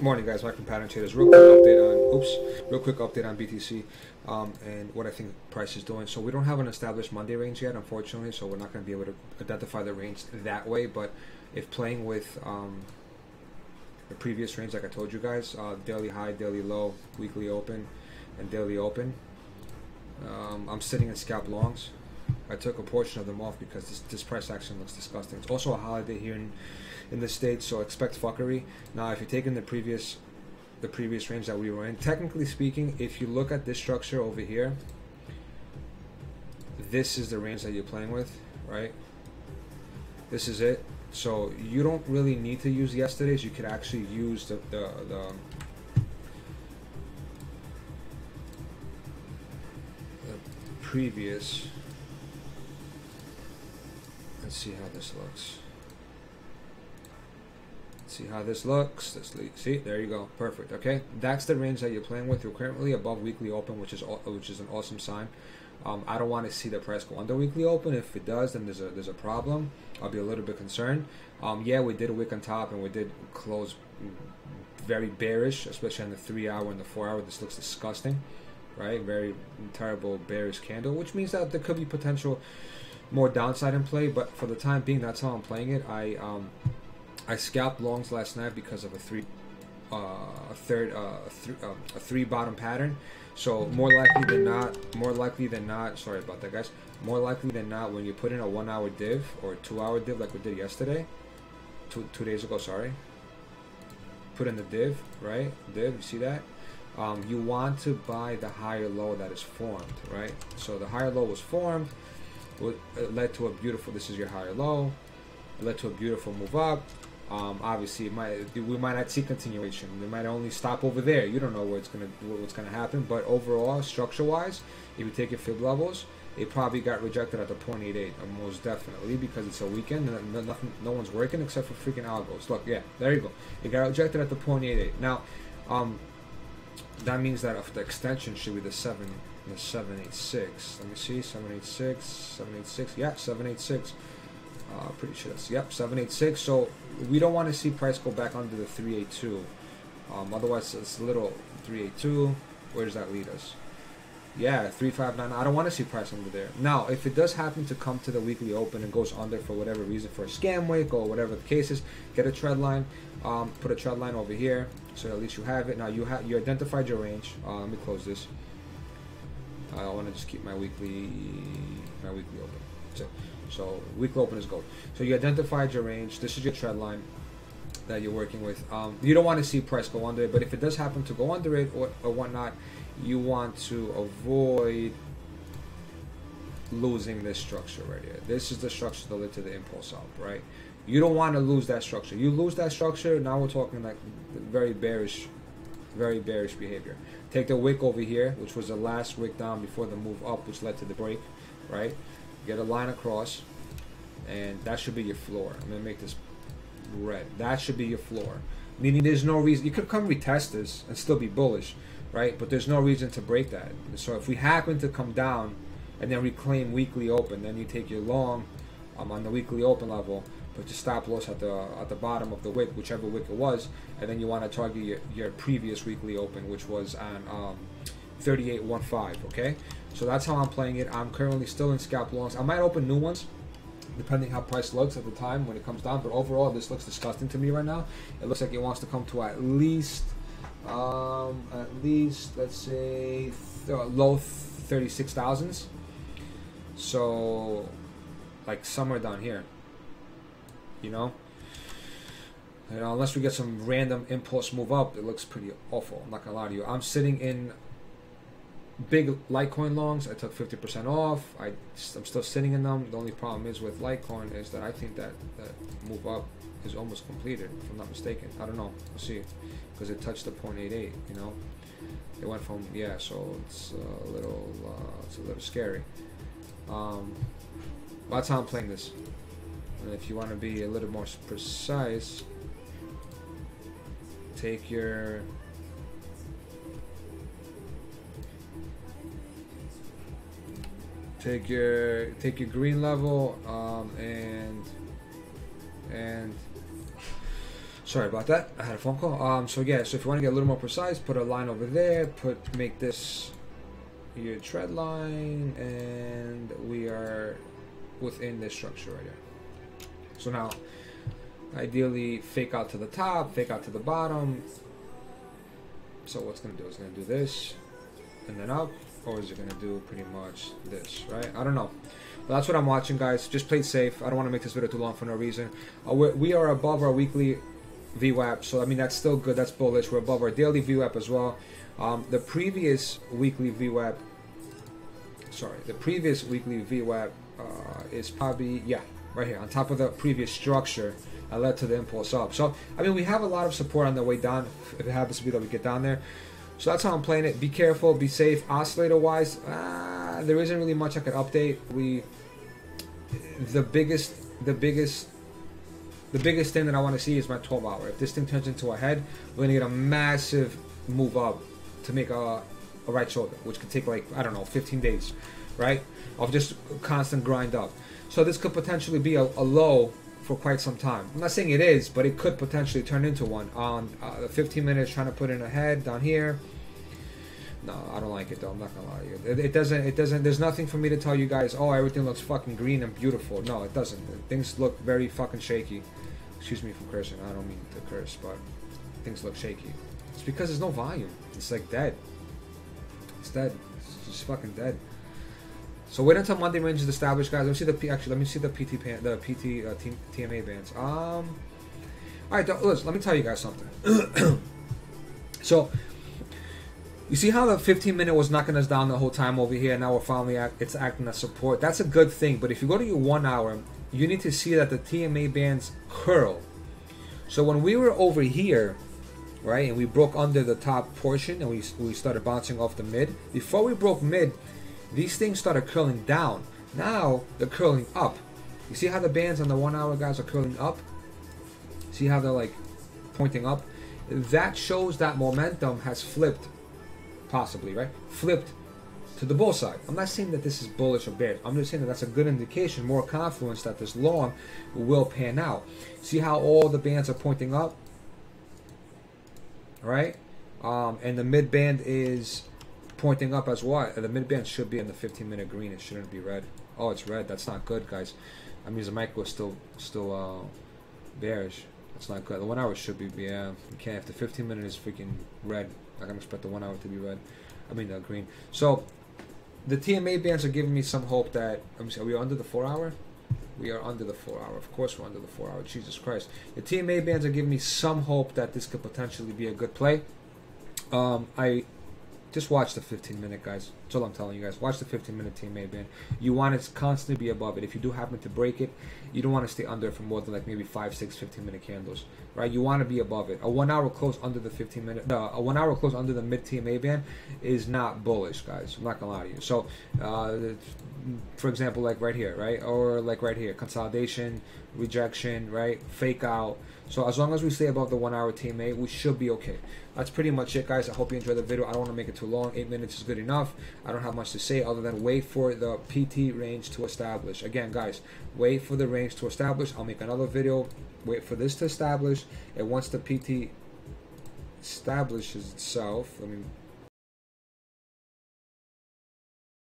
Morning, guys. Mike from Pattern Traders. Real quick update on oops. Real quick update on BTC um, and what I think price is doing. So we don't have an established Monday range yet, unfortunately. So we're not going to be able to identify the range that way. But if playing with um, the previous range, like I told you guys, uh, daily high, daily low, weekly open, and daily open. Um, I'm sitting in scalp longs. I took a portion of them off because this, this price action looks disgusting. It's also a holiday here in in the states, so expect fuckery. Now, if you're taking the previous the previous range that we were in, technically speaking, if you look at this structure over here, this is the range that you're playing with, right? This is it. So you don't really need to use yesterday's. You could actually use the the, the previous. Let's see how this looks see how this looks. Let's see. There you go. Perfect. Okay, that's the range that you're playing with. You're currently above weekly open, which is which is an awesome sign. Um, I don't want to see the price go under weekly open. If it does, then there's a there's a problem. I'll be a little bit concerned. Um, yeah, we did a wick on top, and we did close very bearish, especially on the three hour and the four hour. This looks disgusting, right? Very terrible bearish candle, which means that there could be potential more downside in play. But for the time being, that's how I'm playing it. I um, I scalped longs last night because of a three, uh, a third, uh, a, uh, a three bottom pattern. So more likely than not, more likely than not, sorry about that, guys. More likely than not, when you put in a one-hour div or two-hour div like we did yesterday, two two days ago, sorry. Put in the div, right? Div, you see that? Um, you want to buy the higher low that is formed, right? So the higher low was formed, it led to a beautiful. This is your higher low. It led to a beautiful move up um, obviously, it might we might not see continuation. We might only stop over there. You don't know what's gonna what's gonna happen. But overall, structure-wise, if you take your fib levels, it probably got rejected at the 0.88, uh, most definitely, because it's a weekend and no, nothing, no one's working except for freaking algos. Look, yeah, there you go. It got rejected at the 0.88. Now, um, that means that the extension should be the seven, the 786. Let me see, 786, 786. Yeah, 786. Uh, pretty sure that's yep 786. So we don't want to see price go back under the 382. Um, otherwise, it's a little 382. Where does that lead us? Yeah, 359. I don't want to see price under there. Now, if it does happen to come to the weekly open and goes under for whatever reason, for a scam wick or whatever the case is, get a trend line. Um, put a trend line over here, so at least you have it. Now you have you identified your range. Uh, let me close this. I want to just keep my weekly my weekly open. So so weekly open is gold. So you identified your range. This is your trend line that you're working with. Um, you don't want to see price go under it, but if it does happen to go under it or, or whatnot, you want to avoid losing this structure right here. This is the structure that led to the impulse up, right? You don't want to lose that structure. You lose that structure, now we're talking like very bearish, very bearish behavior. Take the wick over here, which was the last wick down before the move up, which led to the break, right? Get a line across, and that should be your floor. I'm gonna make this red. That should be your floor. Meaning there's no reason you could come retest this and still be bullish, right? But there's no reason to break that. So if we happen to come down and then reclaim weekly open, then you take your long um, on the weekly open level, but your stop loss at the at the bottom of the wick, whichever wick it was, and then you want to target your, your previous weekly open, which was on um, 38.15. Okay, so that's how I'm playing it. I'm currently still in scalp longs. I might open new ones depending how price looks at the time when it comes down. But overall, this looks disgusting to me right now. It looks like it wants to come to at least, um, at least let's say th- low thirty six thousands. So, like somewhere down here. You know. You know, unless we get some random impulse move up, it looks pretty awful. I'm not gonna lie to you. I'm sitting in big Litecoin longs. I took 50% off. I, I'm still sitting in them. The only problem is with Litecoin is that I think that that move up is almost completed, if I'm not mistaken. I don't know. We'll see. Because it touched the 0.88, you know? It went from, yeah, so it's a little, uh, it's a little scary. Um, that's how I'm playing this. And if you want to be a little more precise, take your take your take your green level um, and and Sorry about that. I had a phone call. Um, so yeah, so if you want to get a little more precise, put a line over there. Put make this your trend line, and we are within this structure right here. So now, ideally, fake out to the top, fake out to the bottom. So what's gonna do? It's gonna do this, and then up, or is it gonna do pretty much this, right? I don't know. But that's what I'm watching, guys. Just play safe. I don't want to make this video too long for no reason. Uh, we are above our weekly VWAP, so I mean that's still good. That's bullish. We're above our daily VWAP as well. Um, the previous weekly VWAP, sorry, the previous weekly VWAP uh, is probably yeah right here on top of the previous structure that led to the impulse up. So I mean we have a lot of support on the way down. If it happens to be that we get down there. So that's how I'm playing it. Be careful, be safe. Oscillator wise, uh, there isn't really much I could update. We the biggest the biggest the biggest thing that I want to see is my 12 hour. If this thing turns into a head, we're gonna get a massive move up to make a, a right shoulder, which could take like I don't know 15 days, right? Of just constant grind up. So this could potentially be a, a low for quite some time. I'm not saying it is, but it could potentially turn into one. On uh, the 15 minutes trying to put in a head down here. No, I don't like it though. I'm not gonna lie to you. It, it, doesn't. It doesn't. There's nothing for me to tell you guys. Oh, everything looks fucking green and beautiful. No, it doesn't. Things look very fucking shaky. Excuse me for cursing. I don't mean to curse, but things look shaky. It's because there's no volume. It's like dead. It's dead. It's just fucking dead. So wait until Monday range is established, guys. Let me see the P. Actually, let me see the PT pan, the PT uh, TMA bands. Um. All right, listen. Let me tell you guys something. so you see how the 15 minute was knocking us down the whole time over here. Now we're finally act, it's acting as support. That's a good thing. But if you go to your one hour, you need to see that the TMA bands curl. So when we were over here, right, and we broke under the top portion and we we started bouncing off the mid. Before we broke mid, these things started curling down. Now they're curling up. You see how the bands on the one hour guys are curling up? See how they're like pointing up? That shows that momentum has flipped possibly, right? Flipped to the bull side. I'm not saying that this is bullish or bearish. I'm just saying that that's a good indication, more confluence that this long will pan out. See how all the bands are pointing up? Right? Um, and the mid band is pointing up as well. The mid band should be in the 15 minute green. It shouldn't be red. Oh, it's red. That's not good, guys. I mean, the micro is still still uh, bearish. That's not good. The one hour should be yeah. Can't. If the 15 minute is freaking red, I can expect the one hour to be red. I mean, uh, green. So the TMA bands are giving me some hope that. Me see. Are we under the four hour? We are under the four hour. Of course, we're under the four hour. Jesus Christ. The TMA bands are giving me some hope that this could potentially be a good play. Um, I just watch the 15 minute guys. That's all I'm telling you guys. Watch the 15 minute TMA band. You want it to constantly be above it. If you do happen to break it, you don't want to stay under for more than like maybe 5, 6, 15 minute candles, right? You want to be above it. A one hour close under the 15 minute, a one hour close under the mid TMA band is not bullish, guys. I'm not gonna lie to you. So, uh, for example, like right here, right, or like right here, consolidation, rejection, right, fake out. So as long as we stay above the one hour TMA, we should be okay. That's pretty much it, guys. I hope you enjoyed the video. I don't want to make it too long. Eight minutes is good enough. I don't have much to say other than wait for the PT range to establish. Again, guys, wait for the range to establish. I'll make another video. Wait for this to establish. And once the PT establishes itself, let me